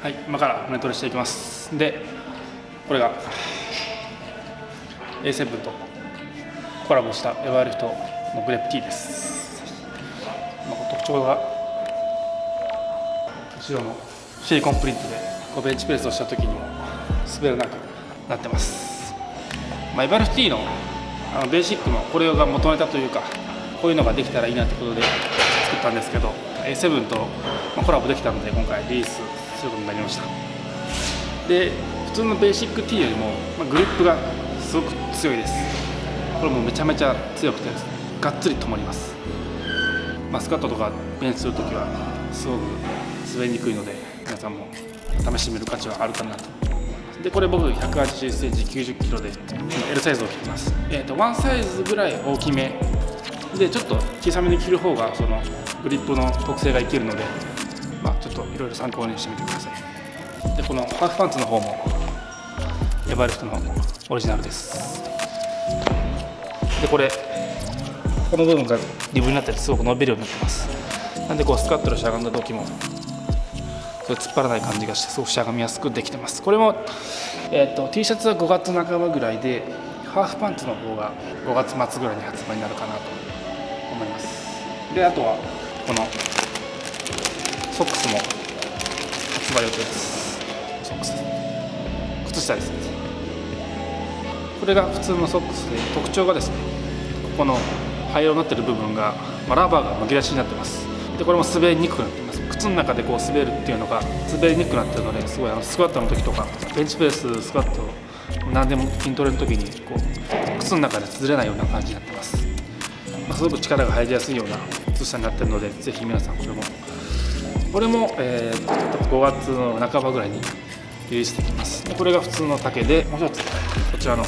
はい今から胸トレしていきます。でこれが A7 とコラボしたエバーリフトのグレップ T です、まあ、特徴が後ろのシリコンプリントでこうベンチプレスをした時にも滑らなくなってます、まあ、エバーリフト T のあのベーシックのこれが元ネタというかこういうのができたらいいなってことで作ったんですけど A7 とコラボできたので今回リリースすることになりました。で普通のベーシック T よりも、まあ、グリップがすごく強いです。これもめちゃめちゃ強くてですねがっつり止まります、ま、スカットとかベンチするときはすごく滑りにくいので皆さんも試してみる価値はあるかなと。でこれ僕1 8 0センチ9 0キロで L サイズを切ってます、えー、とワンサイズぐらい大きめ。でちょっと小さめに切る方がそのグリップの特性が生きるので、といろいろ参考にしてみてください。でこのハーフパンツの方もエバーリフトのオリジナルです。でこれこの部分がリブになっててすごく伸びるようになってます。なんでこうスカットのしゃがんだ時もそれ突っ張らない感じがしてすごくしゃがみやすくできてます。これも、えー、と T シャツは5月半ばぐらいでハーフパンツの方が5月末ぐらいに発売になるかなと思います。であとはこのソックスも発売予定です。ソックス。靴下ですね。これが普通のソックスで特徴がですねここの灰色になってる部分が、まあ、ラバーがむき出しになってます。でこれも滑りにくくなってます。靴の中でこう滑るっていうのが滑りにくくなってるのですごいあのスクワットの時とかベンチプレススクワット何でも筋トレの時にこう靴の中でずれないような感じになってます、まあ、すごく力が入りやすいような靴下になってるのでぜひ皆さんこれもこれも、えー、5月の半ばぐらいにリリースできます。でこれが普通の丈でもう一つこちらの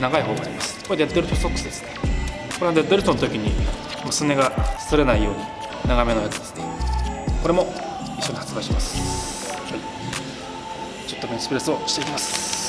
長い方があります。これデッドリフトソックスですね。これはデッドリフトの時にすねが擦れないように長めのやつですね。これも一緒に発売します、はい、ちょっとベンチプレスをしていきます。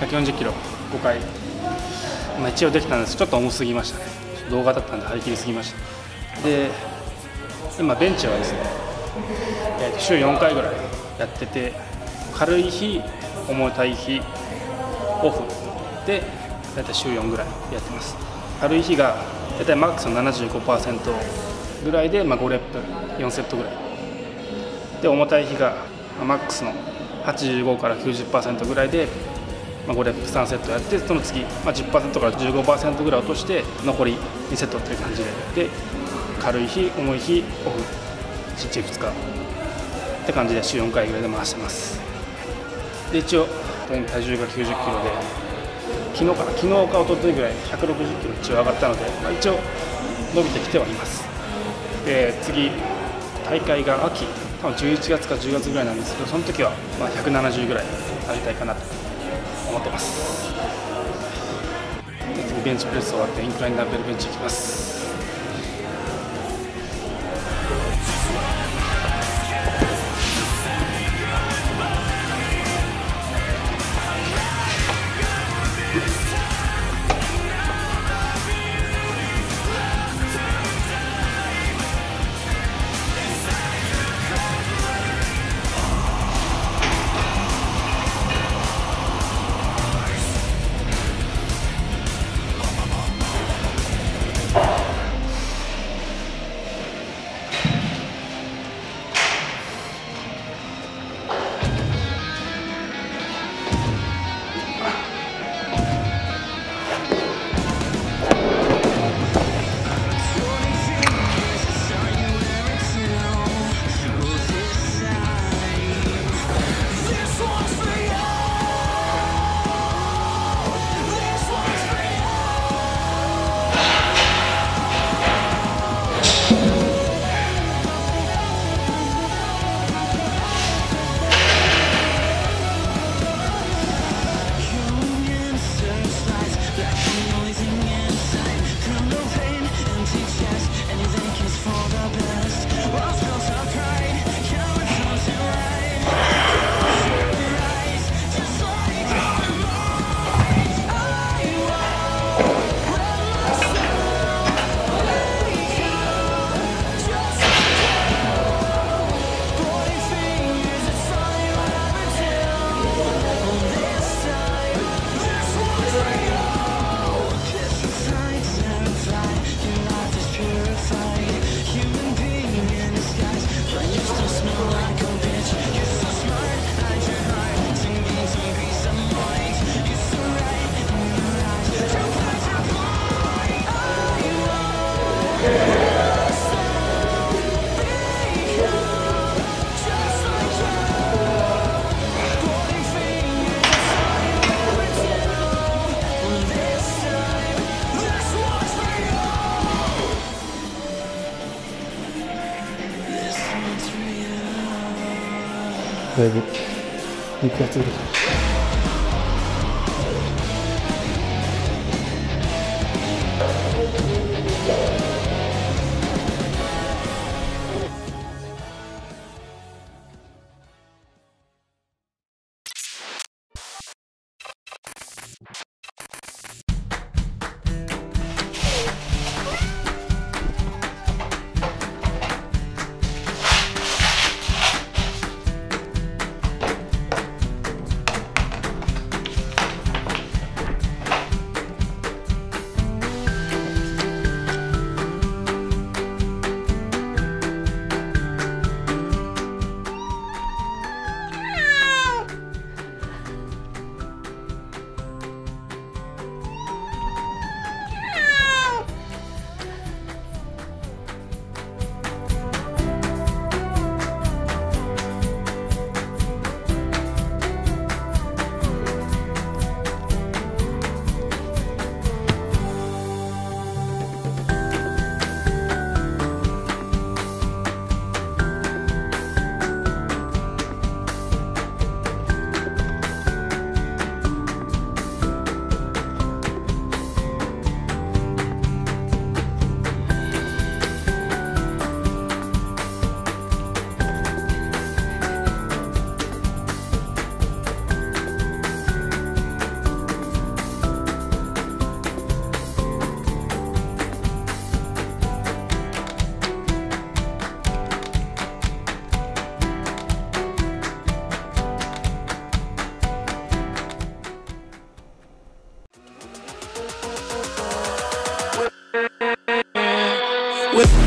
140キロ5回、まあ、一応できたんです。ちょっと重すぎましたね。動画だったんで張り切りすぎました。で今ベンチはですね、週4回ぐらいやってて軽い日重たい日オフ。で大体週4ぐらいやってます。軽い日が大体マックスの75%ぐらいで、まあ、5レップ4セットぐらい。で重たい日がマックスの85から90%ぐらいでまあ、5レップ3セットやってその次、まあ、10%から15%ぐらい落として残り2セットっていう感じでで軽い日重い日オフ1日2日って感じで週4回ぐらいで回してます。で一応体重が90キロで昨日から昨日か一昨日ぐらい160キロ一応上がったので、まあ、一応伸びてきてはいます。で次大会が秋多分11月か10月ぐらいなんですけどその時はまあ170ぐらい上げたいかなと。思ってます。次ベンチプレス終わってインクラインダンベルベンチ行きます。だいぶ